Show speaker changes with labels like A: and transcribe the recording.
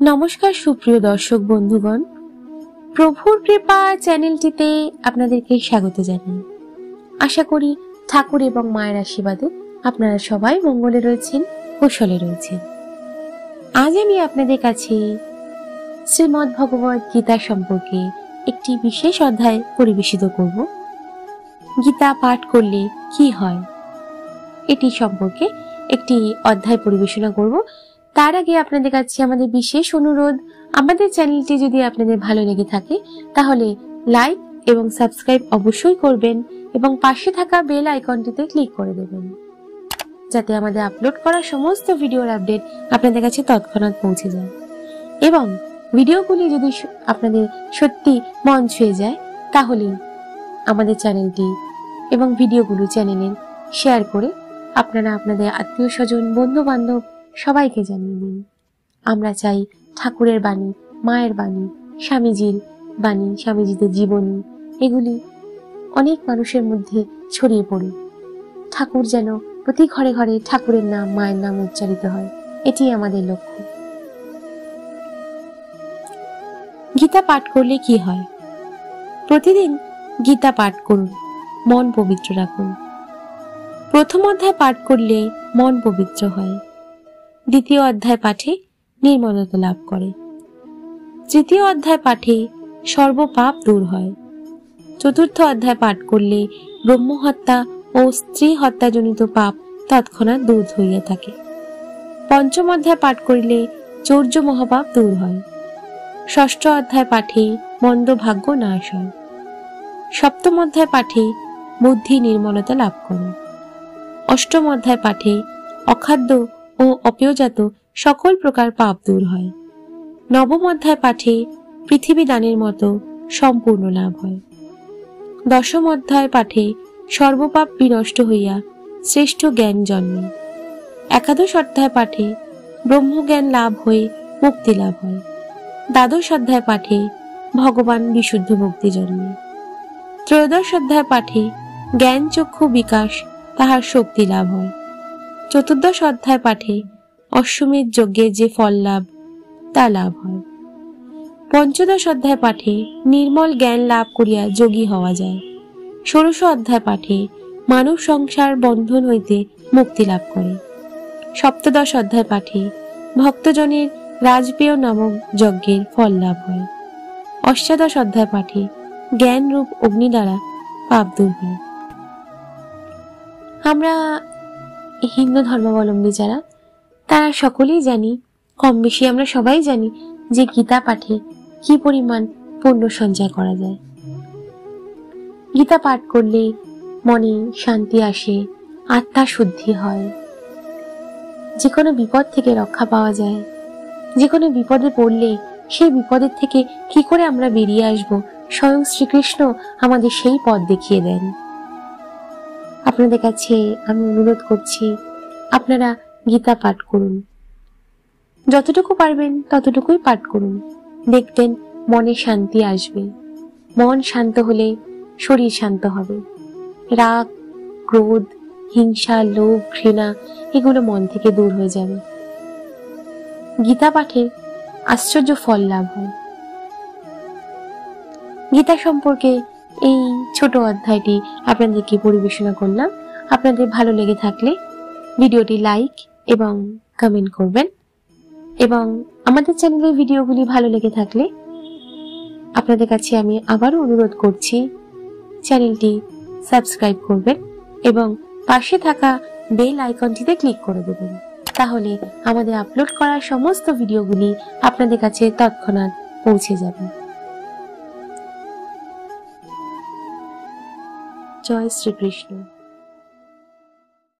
A: নমস্কার সুপ্রিয় দর্শক বন্ধুগণ। প্রভুর কৃপা চ্যানেলটিতে আপনাদেরকে স্বাগত জানাই। আশা করি ঠাকুর এবং মায়ের আশীর্বাদে আপনারা সবাই মঙ্গলে রয়েছেন, কুশলে রয়েছেন। আজ আমি আপনাদের কাছে শ্রীমদ্ ভগবত গীতা সম্পর্কে একটি বিশেষ অধ্যায় পরিবেশিত করব। গীতা পাঠ করলে কি হয়? এটি সম্পর্কে একটি অধ্যায় পরিবেশনা করব। তার আগে আপনাদের কাছে আমাদের বিশেষ অনুরোধ, আমাদের চ্যানেলটি যদি আপনাদের ভালো লেগে থাকে, তাহলে লাইক এবং সাবস্ক্রাইব অবশ্যই করবেন এবং পাশে থাকা বেল আইকনটিতে ক্লিক করে দেবেন। যাতে আমাদের আপলোড করা সমস্ত ভিডিওর আপডেট আপনাদের কাছে তৎক্ষণাৎ পৌঁছে যায়। এবং ভিডিওগুলি যদি আপনাদের সত্যি মন ছুঁয়ে যায়, তাহলে আমাদের চ্যানেলটি এবং ভিডিওগুলো চ্যানেলে শেয়ার করে আপনারা আপনাদের আত্মীয় স্বজন বন্ধু বান্ধব সবাইকে জানিয়ে দিন আমরা চাই ঠাকুরের বাণী, মায়ের বাণী, স্বামীজির বাণী, স্বামীজিদের জীবনী, এগুলি অনেক মানুষের মধ্যে ছড়িয়ে পড়ে ঠাকুর যেন প্রতি ঘরে ঘরে ঠাকুরের নাম, মায়ের নাম উচ্চারিত হয় এটি আমাদের লক্ষ্য। গীতা পাঠ করলে কি হয়? প্রতিদিন গীতা পাঠ করুন, মন পবিত্র রাখুন। প্রথম অধ্যায় পাঠ করলে মন পবিত্র হয়। দ্বিতীয় অধ্যায় পাঠে নির্মলতা লাভ করে। তৃতীয় অধ্যায় পাঠে সর্বপাপ দূর হয়। চতুর্থ অধ্যায় পাঠ করলে ব্রহ্মহত্যা ও স্ত্রী হত্যাজনিত পাপ তৎক্ষণাৎ দূর হইয়া থাকে। পঞ্চম অধ্যায় পাঠ করিলে চৌর্য মহাপাপ দূর হয়। ষষ্ঠ অধ্যায় পাঠে মন্দ ভাগ্য নাশ হয়। সপ্তম অধ্যায় পাঠে বুদ্ধি নির্মলতা লাভ করে। অষ্টম অধ্যায় পাঠে অখাদ্য ও অপেয়জাত সকল প্রকার পাপ দূর হয়। নবম অধ্যায় পাঠে পৃথিবী দানের মতো সম্পূর্ণ লাভ হয়। দশম অধ্যায় পাঠে সর্বপাপ বিনষ্ট হইয়া শ্রেষ্ঠ জ্ঞান জন্মে। একাদশ অধ্যায় পাঠে ব্রহ্মজ্ঞান লাভ হয়ে মুক্তি লাভ হয়। দ্বাদশ অধ্যায় পাঠে ভগবান বিশুদ্ধ ভক্তি জন্মে। ত্রয়োদশ অধ্যায় পাঠে জ্ঞান চক্ষু বিকাশ তাহার শক্তি লাভ হয়। চতুর্দশ অধ্যায় পাঠে অশ্বমেধ যজ্ঞের যে ফল লাভ, তা লাভ হয়। পঞ্চদশ অধ্যায় পাঠে নির্মল জ্ঞান লাভ করিয়া যোগী হওয়া যায়। ষোড়শ অধ্যায় পাঠে মানব সংসার বন্ধন হইতে মুক্তি লাভ করে। সপ্তদশ অধ্যায় পাঠে ভক্তজনের রাজপেয় নামক যজ্ঞের ফল লাভ হয়। অষ্টাদশ অধ্যায় পাঠে জ্ঞান রূপ অগ্নি দ্বারা পাপ দূর হয়। আমরা হিন্দু ধর্মাবলম্বী যারা, তারা সকলেই জানি কম বেশি আমরা সবাই জানি যে গীতা পাঠে কি পরিমাণ পুণ্য সঞ্চয় করা যায়। গীতা পাঠ করলে মনে শান্তি আসে, আত্মা শুদ্ধি হয়। যে কোনো বিপদ থেকে রক্ষা পাওয়া যায়। যে কোনো বিপদে পড়লে সেই বিপদের থেকে কি করে আমরা বেরিয়ে আসব? স্বয়ং শ্রীকৃষ্ণ আমাদের সেই পথ দেখিয়ে দেন। আপনাদের কাছে আমি অনুরোধ করছি, আপনারা গীতা পাঠ করুন। যতটুকু পারবেন ততটুকুই পাঠ করুন। দেখবেন মনে শান্তি আসবে। মন শান্ত হলে শরীর শান্ত হবে। রাগ, ক্রোধ, হিংসা, লোভ, ঘৃণা এগুলো মন থেকে দূর হয়ে যাবে। গীতা পাঠে আশ্চর্য ফল লাভ হয়। গীতা সম্পর্কে এই ছোট অধ্যায়টি আপনাদেরকে পরিবেশনা করলাম। আপনাদের ভালো লেগে থাকলে ভিডিওটি লাইক এবং কমেন্ট করবেন। এবং আমাদের চ্যানেলের ভিডিওগুলি ভালো লেগে থাকলে আপনাদের কাছে আমি আবারও অনুরোধ করছি, চ্যানেলটি সাবস্ক্রাইব করবেন এবং পাশে থাকা বেল আইকনটিতে ক্লিক করে দেবেন। তাহলে আমাদের আপলোড করা সমস্ত ভিডিওগুলি আপনাদের কাছে তৎক্ষণাৎ পৌঁছে যাবে। জয় শ্রীকৃষ্ণ